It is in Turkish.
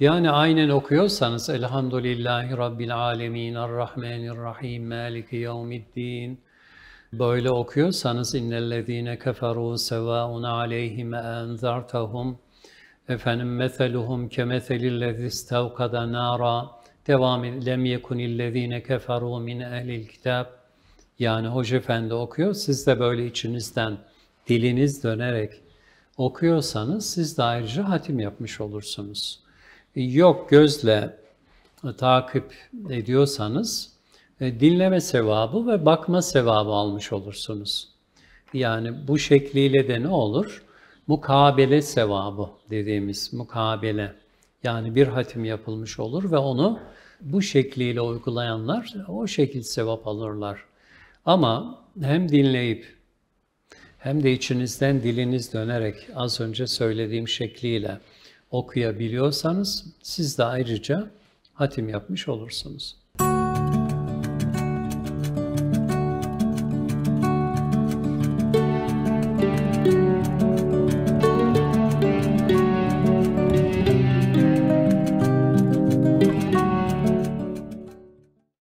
Yani aynen okuyorsanız Elhamdülillahi Rabbil Alemin, Errahmanirrahim, Maliki Yevmiddin. Böyle okuyorsanız innellezine keferu sevaun aleyhim enzartahum efendim meseluhum kemeselillezi istevkada nara devam lem yekunillezine keferu min ehlil kitab yani Hoca Efendi okuyor siz de böyle içinizden diliniz dönerek okuyorsanız siz de ayrıca hatim yapmış olursunuz. Yok gözle takip ediyorsanız e, dinleme sevabı ve bakma sevabı almış olursunuz. Yani bu şekliyle de ne olur? Mukabele sevabı dediğimiz mukabele. Yani bir hatim yapılmış olur ve onu bu şekliyle uygulayanlar o şekil sevap alırlar. Ama hem dinleyip hem de içinizden diliniz dönerek az önce söylediğim şekliyle okuyabiliyorsanız siz de ayrıca hatim yapmış olursunuz.